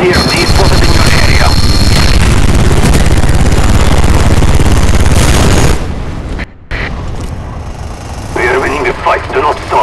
We are winning the fight. Do not stop.